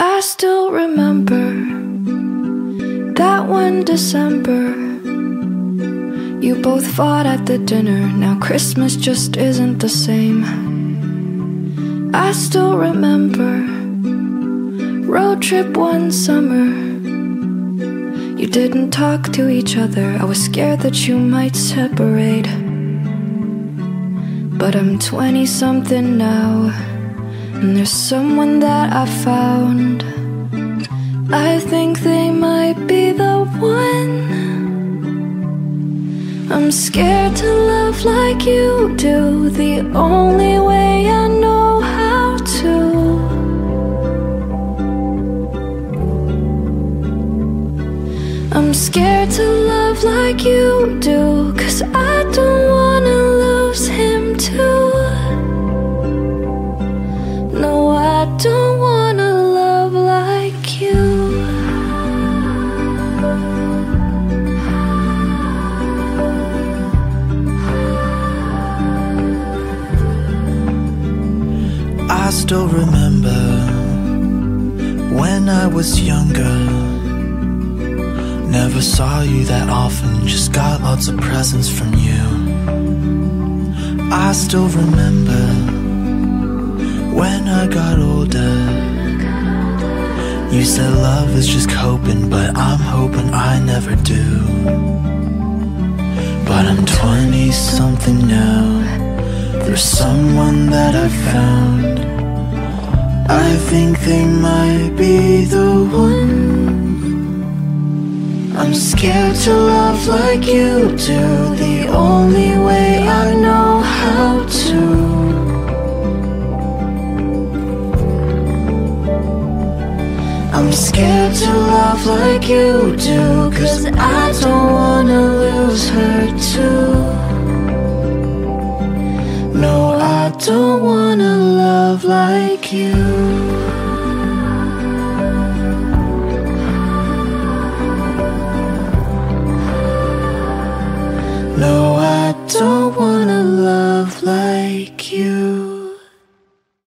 I still remember that one December. You both fought at the dinner, now Christmas just isn't the same. I still remember road trip one summer. You didn't talk to each other, I was scared that you might separate. But I'm 20 something now. And there's someone that I found. I think they might be the one. I'm scared to love like you do, the only way I know how to. I'm scared to love like you do, cause I don't wanna lose don't wanna love like you. I still remember when I was younger. Never saw you that often, just got lots of presents from you. I still remember when I got older You said love is just coping But I'm hoping I never do. But I'm 20 something now. There's someone that I found. I think they might be the one. I'm scared to love like you do. The only I'm scared to love like you do Cause I don't wanna lose her too. No, I don't wanna love like you. No, I don't wanna love like you.